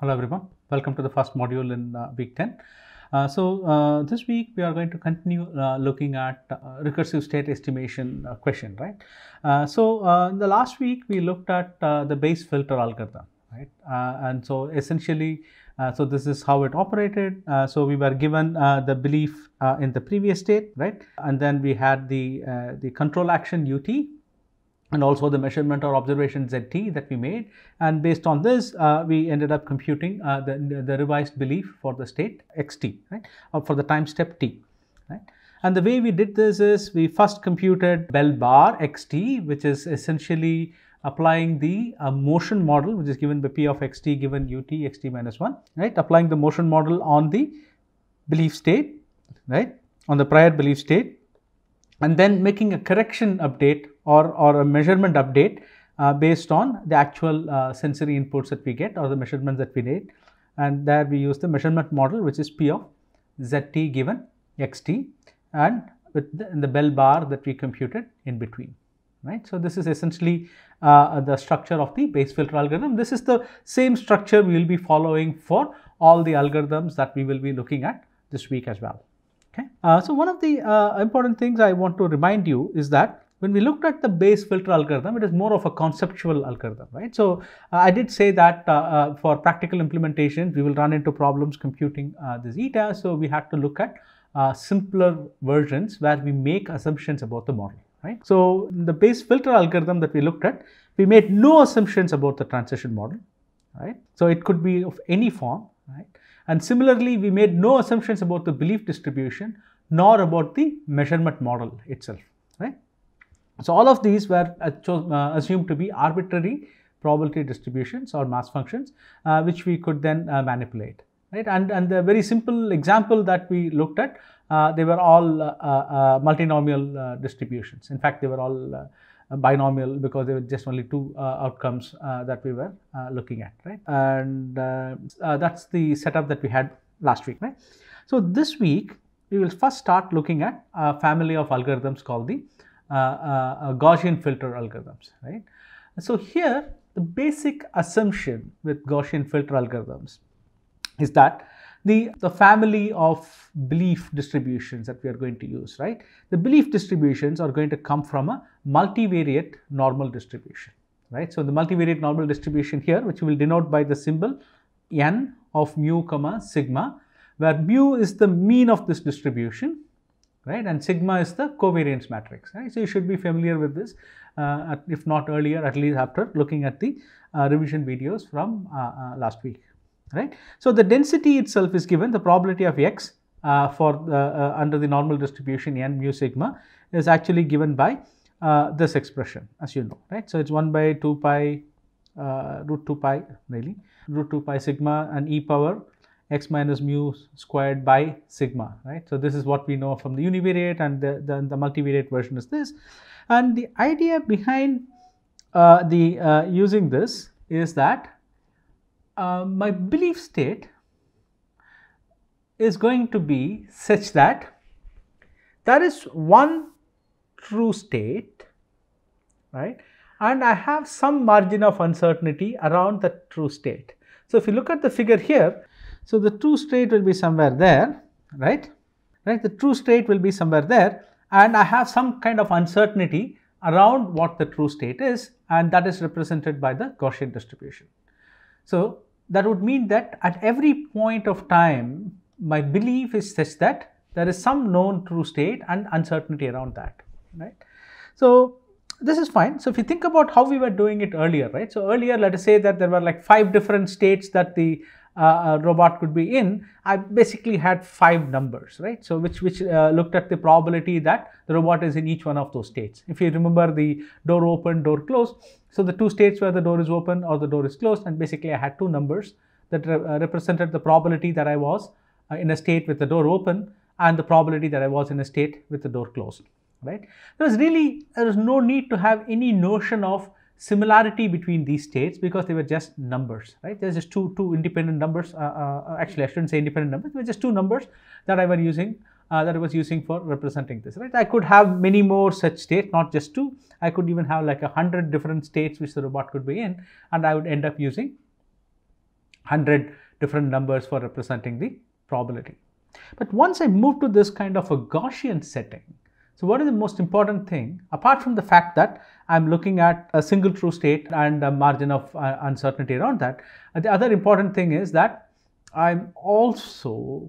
Hello everyone, welcome to the first module in uh, week 10. Uh, so uh, this week we are going to continue uh, looking at uh, recursive state estimation uh, question, right? So in the last week we looked at the Bayes filter algorithm, right? and so essentially, so this is how it operated. so we were given the belief in the previous state, right? And then we had the the control action UT and also the measurement or observation ZT that we made. And based on this, uh, we ended up computing uh, the, the revised belief for the state xt, right, or for the time step t, right. And the way we did this is we first computed bell bar xt, which is essentially applying the uh, motion model, which is given by p of xt given ut xt minus 1, right, applying the motion model on the belief state, right, on the prior belief state and then making a correction update or, or a measurement update uh, based on the actual uh, sensory inputs that we get or the measurements that we need. And there we use the measurement model which is P of ZT given XT and with the, the bell bar that we computed in between. Right. So, this is essentially uh, the structure of the Bayes filter algorithm. This is the same structure we will be following for all the algorithms that we will be looking at this week as well. Okay. Uh, so, one of the uh, important things I want to remind you is that when we looked at the Bayes filter algorithm, it is more of a conceptual algorithm, right? So, uh, I did say that uh, uh, for practical implementation, we will run into problems computing uh, this eta. So, we had to look at simpler versions where we make assumptions about the model, right? So, the Bayes filter algorithm that we looked at, we made no assumptions about the transition model, right? So, it could be of any form, right? And similarly, we made no assumptions about the belief distribution nor about the measurement model itself, right. So, all of these were uh, assumed to be arbitrary probability distributions or mass functions, uh, which we could then uh, manipulate, right. And, and the very simple example that we looked at, uh, they were all uh, uh, multinomial distributions. In fact, they were all binomial because there were just only two uh, outcomes uh, that we were uh, looking at, right? And that's the setup that we had last week, right? So this week we will first start looking at a family of algorithms called the Uh, uh, Gaussian filter algorithms, right? So here the basic assumption with Gaussian filter algorithms is that the, the family of belief distributions that we are going to use, right? The belief distributions are going to come from a multivariate normal distribution, right? So, the multivariate normal distribution here, which we will denote by the symbol n of mu comma sigma, where mu is the mean of this distribution, right? And sigma is the covariance matrix, right? So, you should be familiar with this, uh, if not earlier, at least after looking at the uh, revision videos from uh, uh last week right. So, the density itself is given the probability of x uh, for the, uh, under the normal distribution n mu sigma is actually given by this expression as you know right. So, it is 1 by 2 pi root 2 pi really root 2 pi sigma and e power x minus mu squared by sigma right. So, this is what we know from the univariate and the, the, the multivariate version is this and the idea behind uh, the uh, using this is that uh, my belief state is going to be such that there is one true state, right, and I have some margin of uncertainty around the true state. So, if you look at the figure here, so the true state will be somewhere there, right, right, the true state will be somewhere there and I have some kind of uncertainty around what the true state is and that is represented by the Gaussian distribution. So, that would mean that at every point of time, my belief is such that there is some known true state and uncertainty around that, right? So, this is fine. So, if you think about how we were doing it earlier, right? So, earlier let us say that there were like five different states that the uh, robot could be in, I basically had five numbers, right? So, which, which uh, looked at the probability that the robot is in each one of those states. If you remember the door open, door closed, so the two states where the door is open or the door is closed and basically I had two numbers that re uh, represented the probability that I was uh, in a state with the door open and the probability that I was in a state with the door closed, right? There was really, there was no need to have any notion of similarity between these states because they were just numbers, right? There's just two two independent numbers. Uh, uh, actually, I shouldn't say independent numbers. They were just two numbers that I were using uh, that I was using for representing this, right? I could have many more such states, not just two. I could even have like a hundred different states which the robot could be in, and I would end up using 100 different numbers for representing the probability. But once I move to this kind of a Gaussian setting, so what is the most important thing apart from the fact that I'm looking at a single true state and a margin of uh, uncertainty around that, uh, the other important thing is that I'm also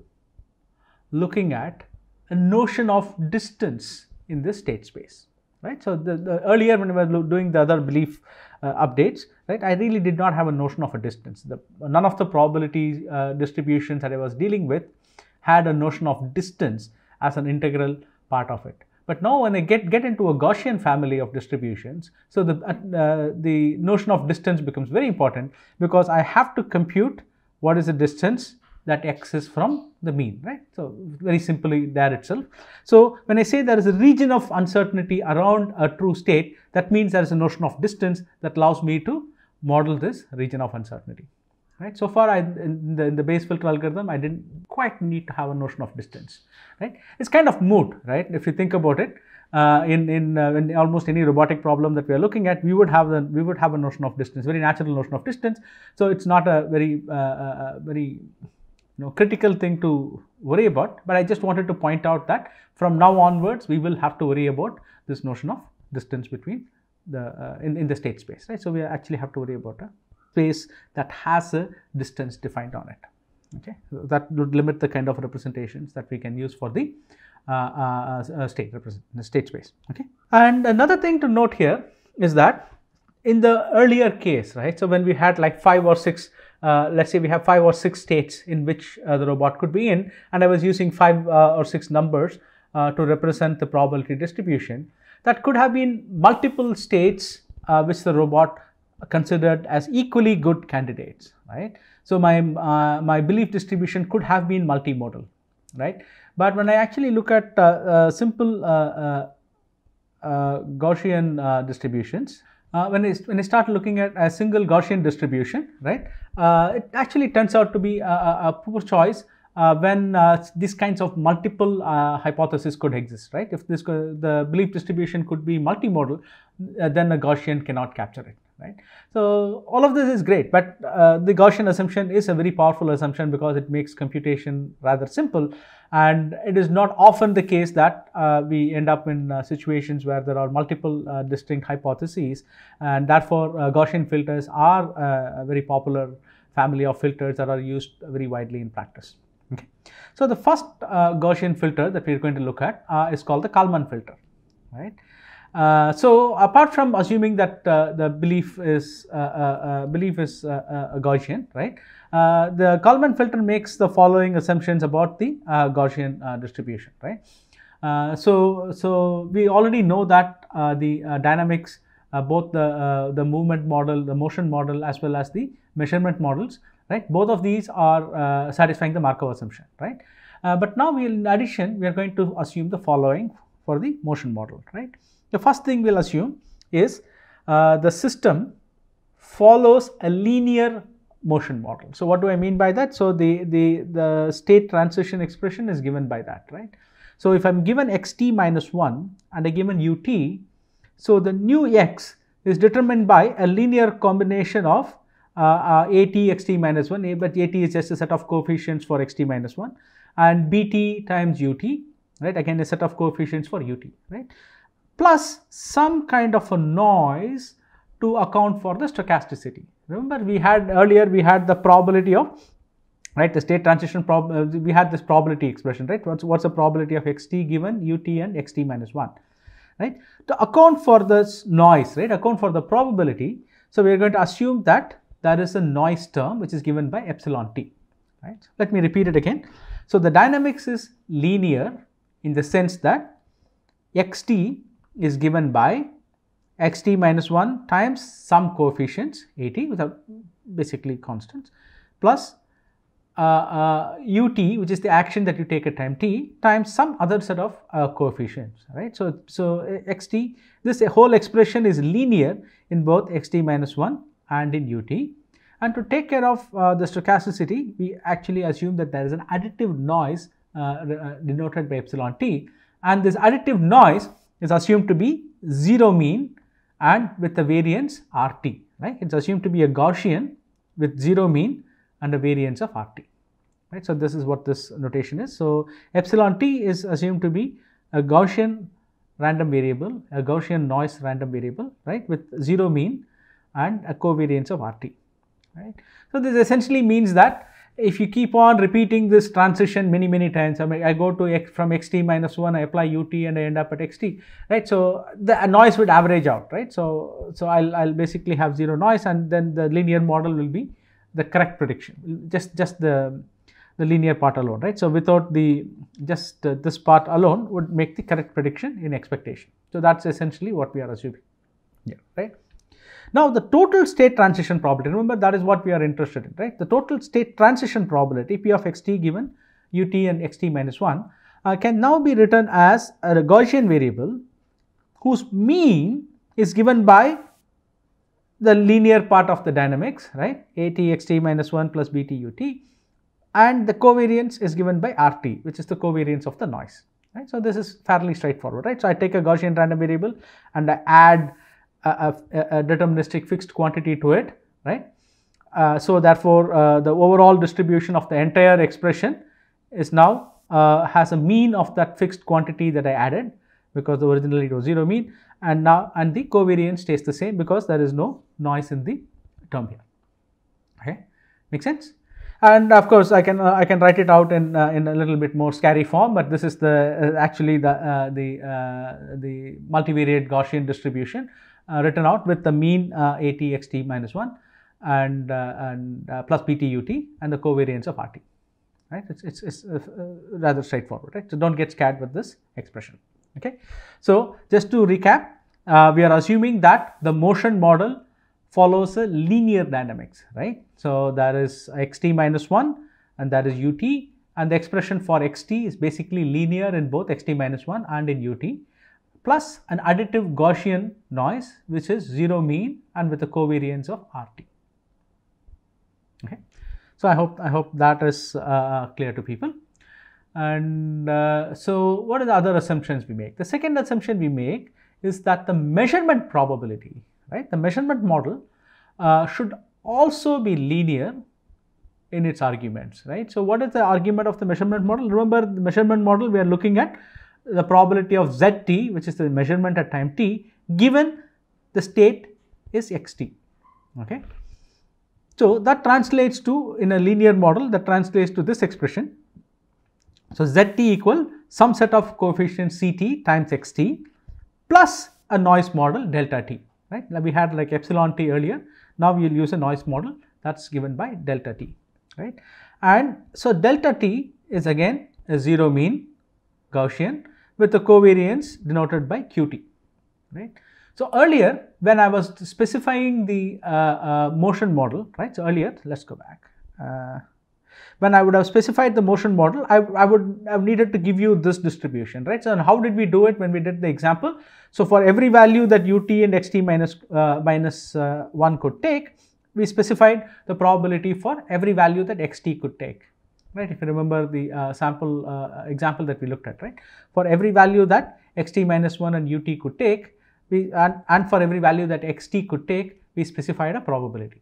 looking at a notion of distance in this state space, right? So the, the earlier when we were doing the other belief uh, updates, right, I really did not have a notion of a distance. The, none of the probability uh, distributions that I was dealing with had a notion of distance as an integral part of it. But now when I get, get into a Gaussian family of distributions, so the, uh, the notion of distance becomes very important because I have to compute what is the distance that x is from the mean, right? So very simply there itself. So when I say there is a region of uncertainty around a true state, that means there is a notion of distance that allows me to model this region of uncertainty, right? So far I, in, the, in the filter algorithm, I didn't quite need to have a notion of distance, right? It's kind of moot, right? If you think about it, uh, in in, uh, in, almost any robotic problem that we are looking at, we would have the we would have a notion of distance, very natural notion of distance. So it's not a very uh, uh, uh very you know, critical thing to worry about. But I just wanted to point out that from now onwards, we will have to worry about this notion of distance between the uh, in, in the state space, right? So we actually have to worry about a space that has a distance defined on it. Okay, so that would limit the kind of representations that we can use for the uh, uh, uh state state space. Okay, and another thing to note here is that in the earlier case, right? So when we had like five or six uh, let's say we have five or six states in which uh, the robot could be in and I was using five uh, or six numbers to represent the probability distribution. That could have been multiple states which the robot considered as equally good candidates, right? So my, my belief distribution could have been multimodal, right? But when I actually look at simple Gaussian distributions, uh, when, I, when I start looking at a single Gaussian distribution, right, uh, it actually turns out to be a, a poor choice uh, when uh, these kinds of multiple uh, hypotheses could exist, right? If this the belief distribution could be multimodal, uh, then a Gaussian cannot capture it, right? So all of this is great, but the Gaussian assumption is a very powerful assumption because it makes computation rather simple and it is not often the case that uh, we end up in uh, situations where there are multiple uh, distinct hypotheses and therefore uh, Gaussian filters are uh, a very popular family of filters that are used very widely in practice. Okay. So the first uh, Gaussian filter that we are going to look at is called the Kalman filter, right? Uh, so apart from assuming that uh, the belief is uh, belief is a Gaussian, right? Uh, the Kalman filter makes the following assumptions about the uh, Gaussian uh, distribution, right? Uh, so, so we already know that uh, the dynamics, both the the movement model, the motion model, as well as the measurement models, right? Both of these are satisfying the Markov assumption, right? but now, we in addition, we are going to assume the following for the motion model, right? The first thing we'll assume is the system follows a linear motion model. So what do I mean by that? So the, the, the state transition expression is given by that, right? So if I'm given xt minus 1 and I given ut, so the new x is determined by a linear combination of uh, uh, at xt minus 1, but at is just a set of coefficients for xt minus 1 and bt times ut, right? Again a set of coefficients for ut, right? Plus some kind of a noise to account for the stochasticity. Remember we had earlier we had the probability of right the state transition prob uh, we had this probability expression right? What's what's the probability of xt given? Ut and xt minus 1 right? To account for this noise right? Account for the probability. So we are going to assume that there is a noise term which is given by epsilon t right? Let me repeat it again. So the dynamics is linear in the sense that xt is given by xt minus 1 times some coefficients at without basically constants plus uh, uh, ut which is the action that you take at time t times some other set of uh, coefficients right. So, so uh, xt this whole expression is linear in both xt minus 1 and in ut and to take care of uh, the stochasticity we actually assume that there is an additive noise uh, denoted by epsilon t and this additive noise is assumed to be zero mean and with the variance RT, right. It is assumed to be a Gaussian with 0 mean and a variance of RT. Right. So, this is what this notation is. So, epsilon t is assumed to be a Gaussian random variable, a Gaussian noise random variable, right, with 0 mean and a covariance of RT, right. So, this essentially means that if you keep on repeating this transition many many times, I mean I go to x from xt minus 1, I apply ut and I end up at xt, right. So, the noise would average out, right. So, so I'll, I'll basically have 0 noise and then the linear model will be the correct prediction, just, just the, the linear part alone, right. So, without the just uh, this part alone would make the correct prediction in expectation. So, that is essentially what we are assuming here, right. Now, the total state transition probability, remember that is what we are interested in, right. The total state transition probability P of xt given ut and xt minus 1 uh, can now be written as a Gaussian variable whose mean is given by the linear part of the dynamics, right, at xt minus 1 plus bt ut and the covariance is given by RT, which is the covariance of the noise, right. So, this is fairly straightforward, right. So, I take a Gaussian random variable and I add a, a, a deterministic fixed quantity to it, right. Uh, so, therefore, uh, the overall distribution of the entire expression is now uh, has a mean of that fixed quantity that I added because originally it was 0 mean and now and the covariance stays the same because there is no noise in the term here. Okay, make sense? And of course, I can uh, I can write it out in uh, in a little bit more scary form, but this is the uh, actually the the the multivariate Gaussian distribution Uh, written out with the mean uh, AT xt minus 1 and, uh, and uh, plus BT ut and the covariance of RT. Right, it's, it's, it's uh, rather straightforward, right? So, don't get scared with this expression, okay. So, just to recap, we are assuming that the motion model follows a linear dynamics, right. So, there is xt minus 1 and that is ut and the expression for xt is basically linear in both xt minus 1 and in ut plus an additive Gaussian noise which is 0 mean and with a covariance of RT. Okay. So, I hope I hope that is uh, clear to people. And uh, so, what are the other assumptions we make? The second assumption we make is that the measurement probability, right, the measurement model uh, should also be linear in its arguments, right. So, what is the argument of the measurement model? Remember the measurement model we are looking at the probability of zt which is the measurement at time t given the state is xt okay? So that translates to in a linear model that translates to this expression. So zt equal some set of coefficients ct times xt plus a noise model delta t right? Now we had like epsilon t earlier. Now we will use a noise model that's given by delta t right? And so delta t is again a zero mean Gaussian with the covariance denoted by Qt, right. So, earlier when I was specifying the uh, uh, motion model, right. So, earlier let us go back. Uh, when I would have specified the motion model, I, I, would have needed to give you this distribution, right. So, how did we do it when we did the example? So, for every value that ut and xt minus, uh, minus, uh, 1 could take, we specified the probability for every value that xt could take right if you remember the uh, sample uh, example that we looked at right? For every value that xt minus 1 and ut could take we and, and for every value that xt could take we specified a probability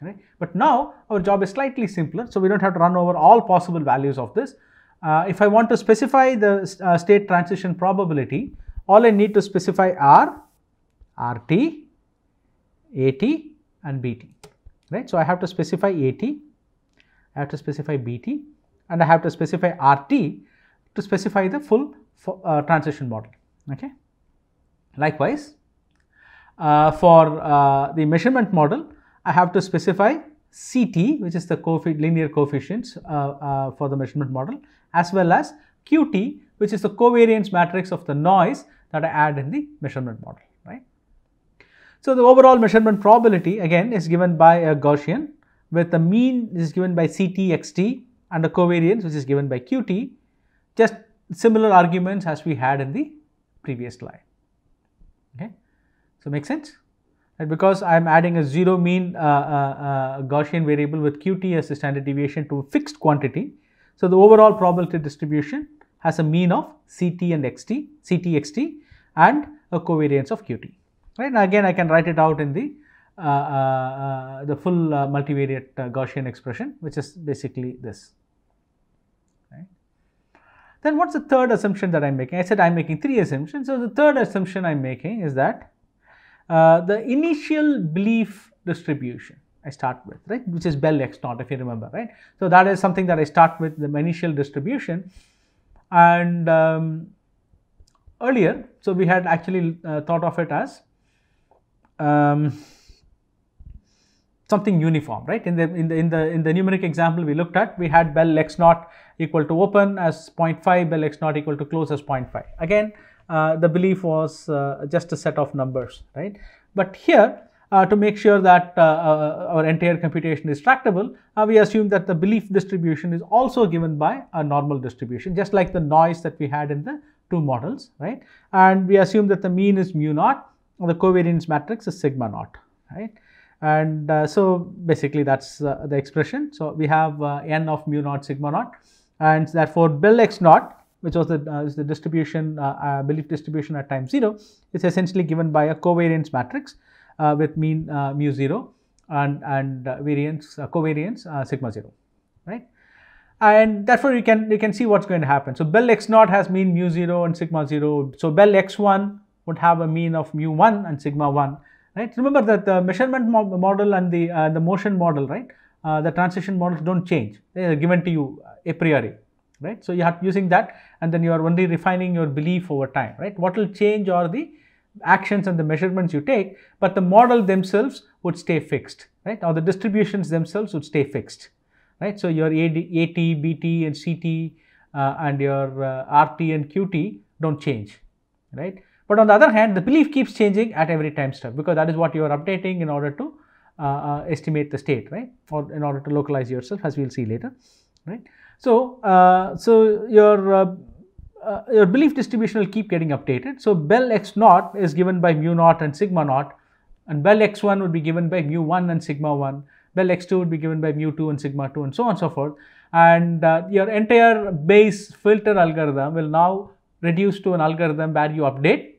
right? But now our job is slightly simpler so we don't have to run over all possible values of this. Uh, if i want to specify the uh, state transition probability all i need to specify are rt at and bt right? So i have to specify at I have to specify Bt and I have to specify RT to specify the full uh, transition model. Okay. Likewise, uh, for uh, the measurement model, I have to specify Ct which is the linear coefficients uh, uh, for the measurement model as well as Qt which is the covariance matrix of the noise that I add in the measurement model, right. So, the overall measurement probability again is given by a Gaussian with the mean is given by CTXT and the covariance which is given by QT, just similar arguments as we had in the previous slide. Okay. So, make sense? And because I am adding a 0 mean uh, uh, uh, Gaussian variable with QT as the standard deviation to a fixed quantity. So, the overall probability distribution has a mean of CT and XT, CTXT and a covariance of QT. Right. Now, again I can write it out in the the full uh, multivariate uh, Gaussian expression, which is basically this. Then what's the third assumption that I'm making? I said I'm making three assumptions. So the third assumption I'm making is that uh, the initial belief distribution I start with, right, which is Bell X naught, if you remember, right. So that is something that I start with the initial distribution, and um, earlier, so we had actually uh, thought of it as um, something uniform, right? In the in the in the in the numeric example we looked at, we had bell x naught equal to open as 0.5, bell x naught equal to close as 0.5. Again, uh, the belief was uh, just a set of numbers, right? But here, uh, to make sure that uh, uh, our entire computation is tractable, uh, we assume that the belief distribution is also given by a normal distribution, just like the noise that we had in the two models, right? And we assume that the mean is mu naught, the covariance matrix is sigma naught, right? And uh, so basically that's uh, the expression. So we have uh, n of mu naught sigma naught, and therefore bell x naught, which was the uh, is the distribution uh, uh, belief distribution at time zero, is essentially given by a covariance matrix with mean mu zero and and variance covariance sigma zero, right? and therefore you can you can see what's going to happen. So bell x naught has mean mu 0 and sigma 0. So bell x1 would have a mean of mu 1 and sigma 1 right. Remember that the measurement mo model and the, uh, the motion model, right, uh, the transition models don't change, they are given to you a priori, right. So, you are using that and then you are only refining your belief over time, right. What will change are the actions and the measurements you take, but the model themselves would stay fixed, right, or the distributions themselves would stay fixed, right. So, your AD, AT, BT and CT uh, and your uh, RT and QT don't change, right. But on the other hand, the belief keeps changing at every time step because that is what you are updating in order to uh, uh, estimate the state, right? Or in order to localize yourself, as we will see later, right? So, uh, so your uh, uh, your belief distribution will keep getting updated. So, bell x naught is given by mu naught and sigma naught, and bell x1 would be given by mu 1 and sigma 1. Bell x2 would be given by mu 2 and sigma 2, and so on and so forth. And uh, your entire Bayes filter algorithm will now reduce to an algorithm where you update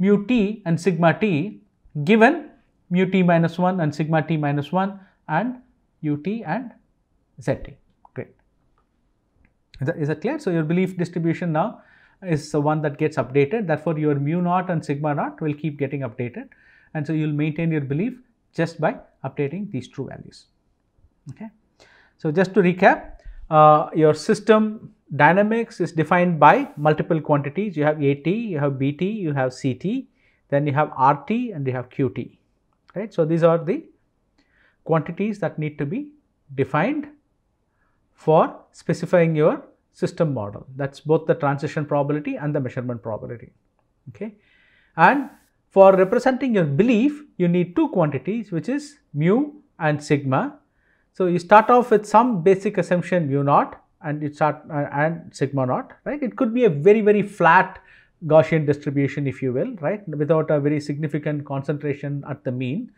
mu t and sigma t given mu t minus 1 and sigma t minus 1 and ut and zt. Great. Is that, is that clear? So, your belief distribution now is the one that gets updated. Therefore, your mu naught and sigma naught will keep getting updated. And so, you will maintain your belief just by updating these true values. Okay. So, just to recap, uh, your system dynamics is defined by multiple quantities. You have AT, you have BT, you have CT, then you have RT and you have QT, right. So, these are the quantities that need to be defined for specifying your system model. That is both the transition probability and the measurement probability, okay. And for representing your belief, you need two quantities which is mu and sigma. So, you start off with some basic assumption mu naught and it start uh, and sigma naught right? It could be a very very flat gaussian distribution if you will right? Without a very significant concentration at the mean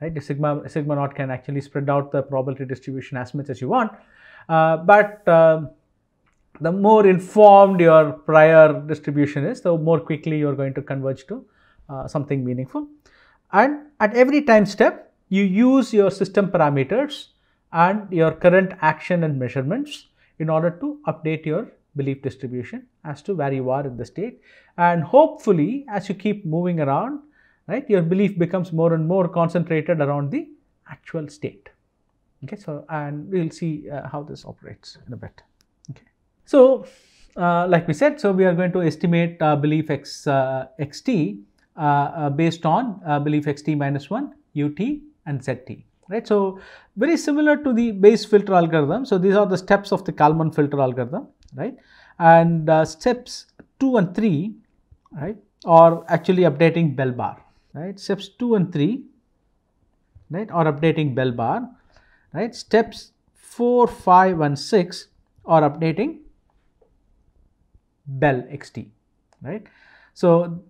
right? The sigma sigma naught can actually spread out the probability distribution as much as you want. Uh, but uh, the more informed your prior distribution is the more quickly you are going to converge to uh, something meaningful. And at every time step you use your system parameters and your current action and measurements in order to update your belief distribution as to where you are in the state. And hopefully as you keep moving around right your belief becomes more and more concentrated around the actual state. Okay so and we'll see uh, how this operates in a bit. Okay. So uh, like we said so we are going to estimate uh, belief x uh, xt uh, uh, based on belief xt minus 1 ut and zt right. So, very similar to the Bayes filter algorithm. So, these are the steps of the Kalman filter algorithm, right. And uh, steps 2 and 3, right, are actually updating bell bar, right. Steps 2 and 3, right, are updating bell bar, right. Steps 4, 5 and 6 are updating bell xt, right. So,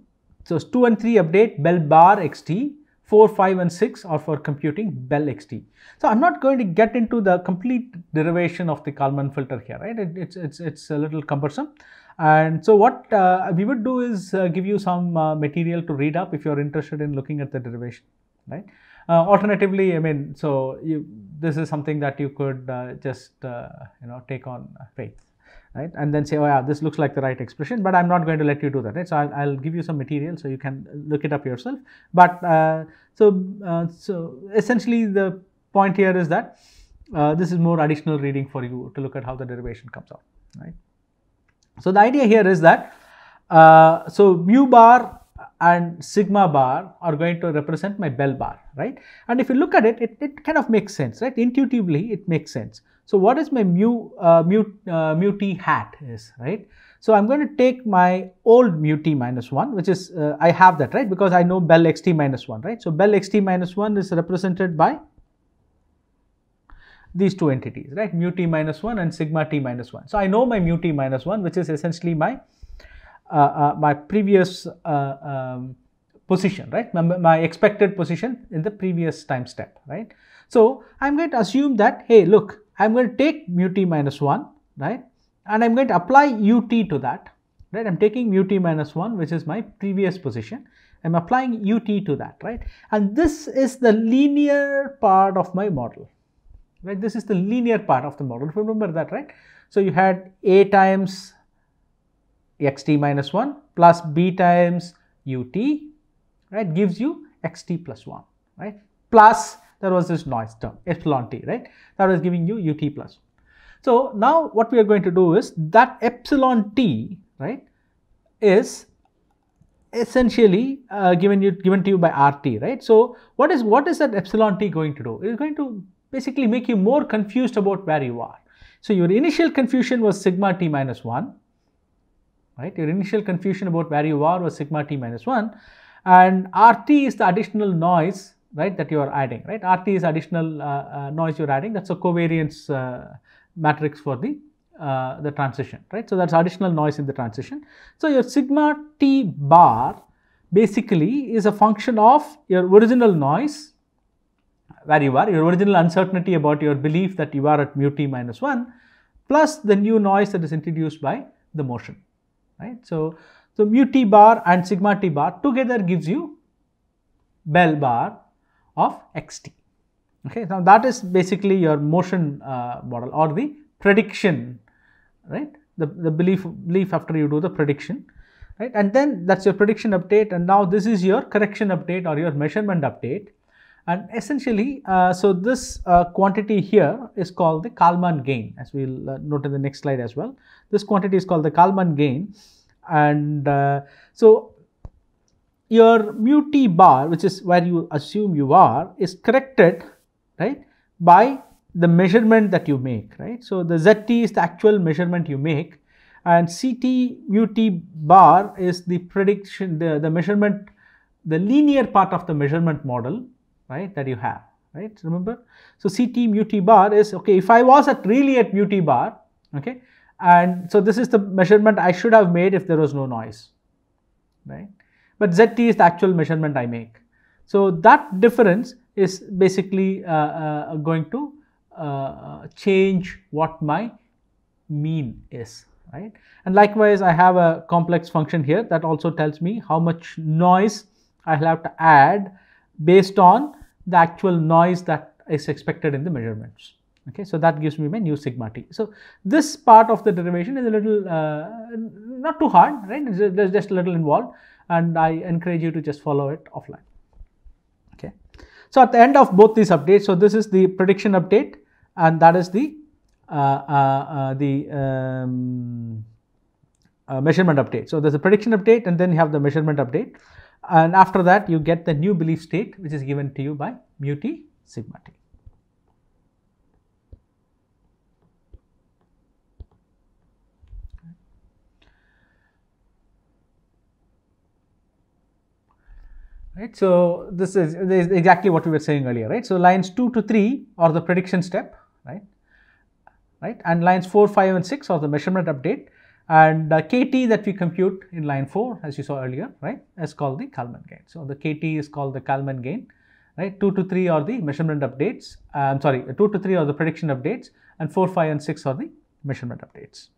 so 2 and 3 update bell bar xt 4, 5 and 6 are for computing Bell XT. So, I am not going to get into the complete derivation of the Kalman filter here, right. It, it's, it's, it's a little cumbersome. And so, what uh, we would do is uh, give you some uh, material to read up if you are interested in looking at the derivation, right? Uh, alternatively, I mean, so you, this is something that you could uh, just, uh, you know, take on faith, right? And then say, oh yeah, this looks like the right expression, but I'm not going to let you do that, right? So I'll, I'll give you some material so you can look it up yourself. But uh, so, uh, so essentially the point here is that uh, this is more additional reading for you to look at how the derivation comes out, right? So the idea here is that, so mu bar and sigma bar are going to represent my bell bar, right? And if you look at it, it, it kind of makes sense, right? Intuitively, it makes sense. So what is my mu, uh, mu, uh, mu t hat is, right? So I'm going to take my old mu t minus 1, which is, uh, I have that, right? Because I know bell xt minus 1, right? So bell xt minus 1 is represented by these two entities, right? Mu t minus 1 and sigma t minus 1. So I know my mu t minus 1, which is essentially my uh, uh, my previous uh, um, position, right? My, my, expected position in the previous time step, right? So I'm going to assume that, hey, look, I'm going to take mu t minus 1, right? And I'm going to apply ut to that, right? I'm taking mu t minus 1, which is my previous position. I'm applying ut to that, right? And this is the linear part of my model, right? This is the linear part of the model. Remember that, right? So you had a times xt minus 1 plus b times ut right gives you xt plus 1 right plus there was this noise term epsilon t right that was giving you ut plus. So now what we are going to do is that epsilon t right is essentially uh, given you given to you by RT right. So what is what is that epsilon t going to do? It is going to basically make you more confused about where you are. So your initial confusion was sigma t minus 1 right? Your initial confusion about where you are was sigma t minus 1 and RT is the additional noise, right, that you are adding, right? RT is additional uh, uh, noise you're adding, that's a covariance uh, matrix for the uh, the transition, right? So that's additional noise in the transition. So your sigma t bar basically is a function of your original noise where you are, your original uncertainty about your belief that you are at mu t minus 1 plus the new noise that is introduced by the motion right. So, so mu t bar and sigma t bar together gives you bell bar of xt. Okay, now that is basically your motion uh, model or the prediction, right? The, the belief, belief after you do the prediction, right? And then that's your prediction update and now this is your correction update or your measurement update. And essentially, uh, so this uh, quantity here is called the Kalman gain as we will uh, note in the next slide as well. This quantity is called the Kalman gain and uh, so your mu t bar which is where you assume you are is corrected right by the measurement that you make right. So the zt is the actual measurement you make and ct mu t bar is the prediction the, the measurement the linear part of the measurement model right that you have right remember. So ct mu t bar is okay if I was at really at mu t bar okay and so this is the measurement I should have made if there was no noise, right? But ZT is the actual measurement I make. So that difference is basically uh, uh, going to uh, change what my mean is, right? And likewise, I have a complex function here that also tells me how much noise I will have to add based on the actual noise that is expected in the measurements. Okay, so that gives me my new sigma t. So this part of the derivation is a little uh, not too hard, right? There's just a little involved, and I encourage you to just follow it offline. Okay, so at the end of both these updates, so this is the prediction update, and that is the uh, uh, uh the um, uh, measurement update. So there's a prediction update, and then you have the measurement update, and after that you get the new belief state, which is given to you by mu t sigma t. right. So, this is, this is, exactly what we were saying earlier, right. So, lines 2 to 3 are the prediction step, right, right, and lines 4, 5 and 6 are the measurement update and uh, KT that we compute in line 4 as you saw earlier, right, is called the Kalman gain. So, the KT is called the Kalman gain, right, 2 to 3 are the measurement updates, I am sorry, 2 to 3 are the prediction updates and 4, 5 and 6 are the measurement updates,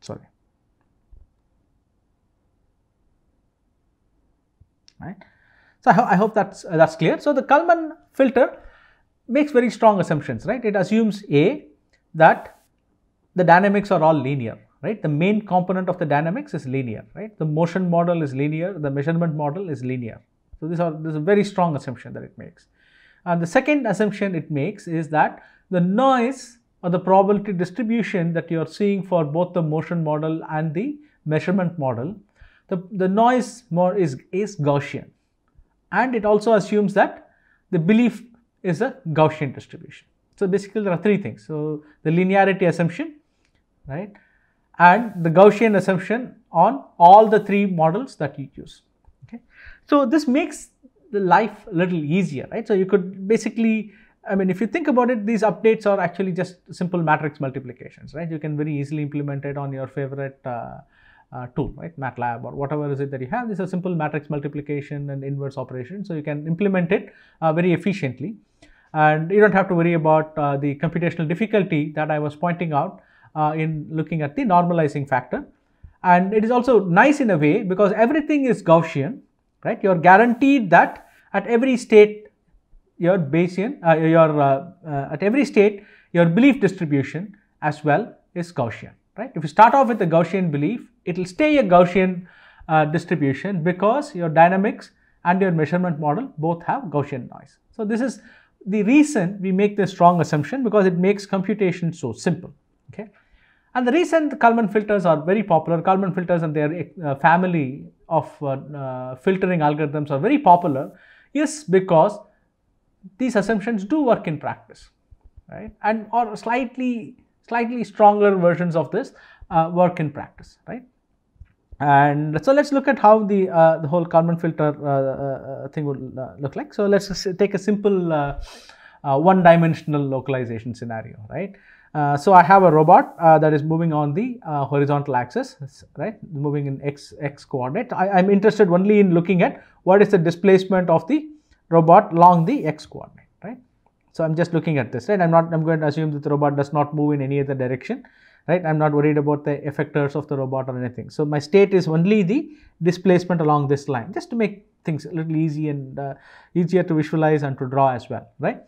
sorry. Right. So I, ho I hope that's uh, that's clear. So the Kalman filter makes very strong assumptions, right? It assumes A that the dynamics are all linear, right? The main component of the dynamics is linear, right? The motion model is linear, the measurement model is linear. So are this is a very strong assumption that it makes. And the second assumption it makes is that the noise or the probability distribution that you are seeing for both the motion model and the measurement model, the, the noise more is, is Gaussian. And it also assumes that the belief is a Gaussian distribution. So basically there are three things. So the linearity assumption, right? And the Gaussian assumption on all the three models that you use. Okay. So this makes the life a little easier, right? So you could basically, I mean, if you think about it, these updates are actually just simple matrix multiplications, right? You can very easily implement it on your favorite uh, uh, tool, right? MATLAB or whatever is it that you have. This is a simple matrix multiplication and inverse operation. So you can implement it uh, very efficiently. And you don't have to worry about uh, the computational difficulty that I was pointing out uh, in looking at the normalizing factor. And it is also nice in a way because everything is Gaussian, right? You are guaranteed that at every state your Bayesian, uh, your uh, at every state your belief distribution as well is Gaussian, right? If you start off with a Gaussian belief, it will stay a Gaussian uh, distribution because your dynamics and your measurement model both have Gaussian noise. So this is the reason we make this strong assumption because it makes computation so simple, okay? And the reason the Kalman filters are very popular, Kalman filters and their uh, family of uh, uh, filtering algorithms are very popular is because these assumptions do work in practice, right? And or slightly, slightly stronger versions of this uh, work in practice, right? And so let's look at how the uh, the whole Kalman filter uh, uh thing would uh, look like. So let's take a simple uh, one-dimensional localization scenario, right? so I have a robot that is moving on the horizontal axis, right? Moving in x x coordinate. I, am interested only in looking at what is the displacement of the robot along the x coordinate? So I'm just looking at this, right? I'm not. I'm going to assume that the robot does not move in any other direction right? I'm not worried about the effectors of the robot or anything. So my state is only the displacement along this line, just to make things a little easy and uh, easier to visualize and to draw as well, right?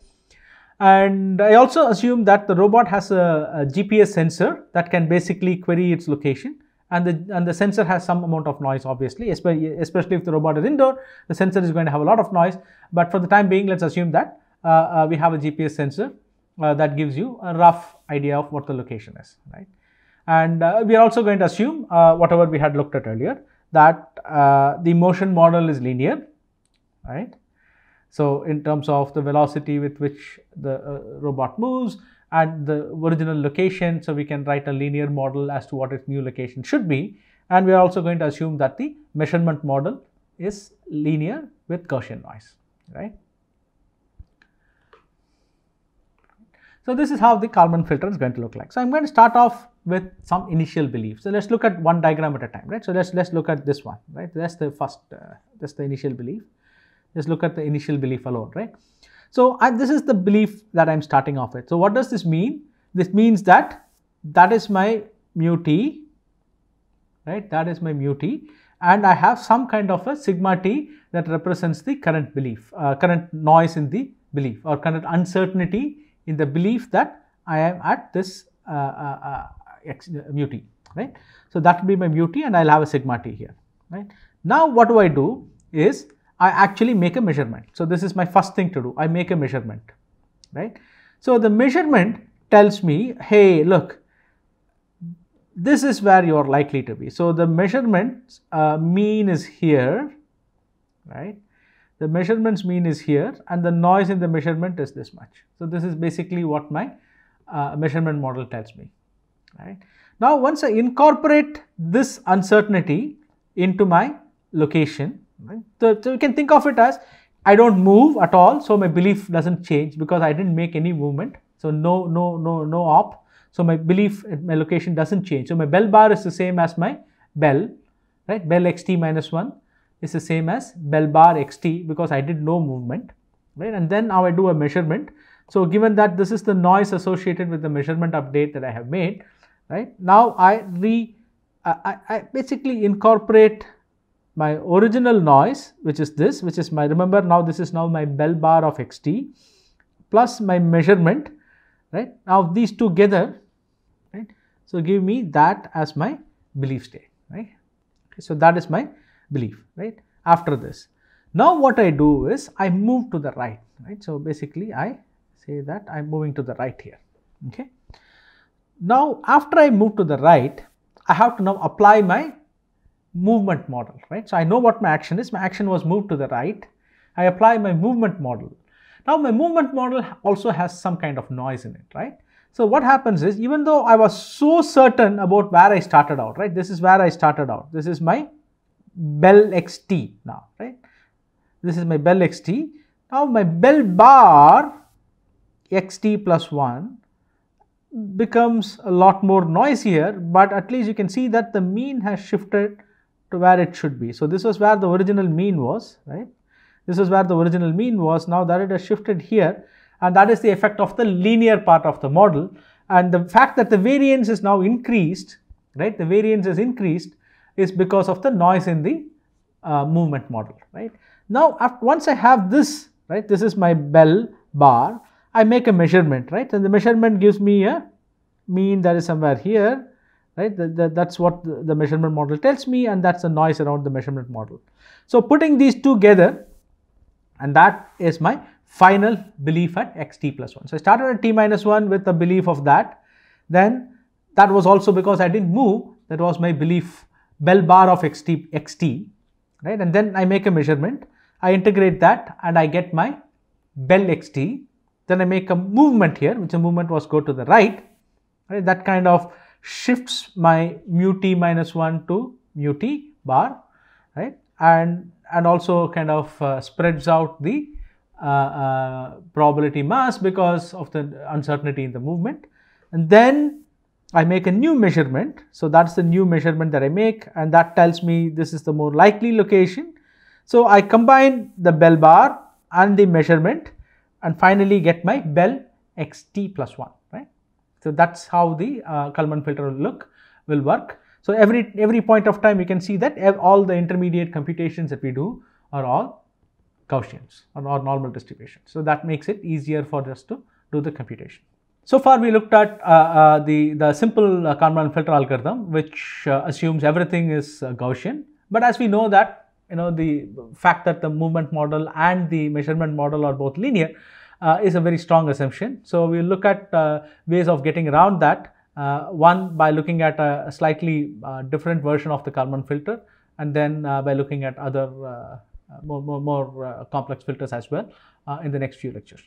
And I also assume that the robot has a, a GPS sensor that can basically query its location and the, and the sensor has some amount of noise obviously, especially, especially if the robot is indoor, the sensor is going to have a lot of noise. But for the time being, let's assume that we have a GPS sensor uh, that gives you a rough idea of what the location is, right? And uh, we are also going to assume uh, whatever we had looked at earlier that uh, the motion model is linear, right? So in terms of the velocity with which the uh, robot moves and the original location, so we can write a linear model as to what its new location should be. And we are also going to assume that the measurement model is linear with Gaussian noise, right? So this is how the Kalman filter is going to look like. So I'm going to start off with some initial beliefs. So let's look at one diagram at a time, right? So let's let's look at this one, right? That's the first, uh, that's the initial belief. Let's look at the initial belief alone, right? So I, this is the belief that I'm starting off with. So what does this mean? This means that that is my mu t, right? That is my mu t, and I have some kind of a sigma t that represents the current belief, uh, current noise in the belief or current uncertainty in the belief that I am at this uh, uh, uh mu t, right. So, that will be my mu t and I will have a sigma t here, right. Now, what do I do is I actually make a measurement. So, this is my first thing to do, I make a measurement, right. So, the measurement tells me, hey, look, this is where you are likely to be. So, the measurement uh, mean is here, right the measurements mean is here and the noise in the measurement is this much. So, this is basically what my uh, measurement model tells me, right. Now, once I incorporate this uncertainty into my location, right, so, so you can think of it as I do not move at all, so my belief does not change because I did not make any movement. So, no, no, no, no op. So, my belief my location does not change. So, my bell bar is the same as my bell, right, bell xt minus 1 is the same as bell bar xt because I did no movement, right? And then now I do a measurement. So given that this is the noise associated with the measurement update that I have made, right? Now I re, I, I basically incorporate my original noise which is this which is my remember now this is now my bell bar of xt plus my measurement right now these together right so give me that as my belief state right okay, so that is my belief right? After this. Now what i do is i move to the right right? So basically i say that i'm moving to the right here okay? Now after i move to the right i have to now apply my movement model, right. So, I know what my action is, my action was moved to the right, I apply my movement model. Now, my movement model also has some kind of noise in it, right. So, what happens is even though I was so certain about where I started out, right, this is where I started out, this is my bell xt now, right. This is my bell xt. Now, my bell bar xt plus 1 becomes a lot more noisier, but at least you can see that the mean has shifted to where it should be. So, this was where the original mean was, right. This is where the original mean was. Now, that it has shifted here and that is the effect of the linear part of the model and the fact that the variance is now increased, right, the variance is increased is because of the noise in the uh, movement model, right. Now, once I have this, right, this is my bell bar, I make a measurement, right, and the measurement gives me a mean that is somewhere here right? The, the, that's what the, the, measurement model tells me and that's the noise around the measurement model. So, putting these two together and that is my final belief at xt plus 1. So, I started at t minus 1 with the belief of that, then that was also because I did not move that was my belief bell bar of xt, xt right? And then I make a measurement, I integrate that and I get my bell xt, then I make a movement here which a movement was go to the right, right? That kind of shifts my mu t minus 1 to mu t bar, right, and, and also kind of uh, spreads out the uh, uh, probability mass because of the uncertainty in the movement. And then I make a new measurement. So, that's the new measurement that I make and that tells me this is the more likely location. So, I combine the bell bar and the measurement and finally get my bell xt plus 1. Right. So that's how the uh, Kalman filter will look, will work. So every, every point of time you can see that all the intermediate computations that we do are all Gaussians or, or normal distributions. So that makes it easier for us to do the computation. So far we looked at uh, uh, the, the simple uh, Kalman filter algorithm which uh, assumes everything is uh, Gaussian. But as we know that you know the fact that the movement model and the measurement model are both linear, uh, is a very strong assumption. So, we will look at ways of getting around that. One by looking at a slightly different version of the Kalman filter and then by looking at other more, more, more complex filters as well in the next few lectures.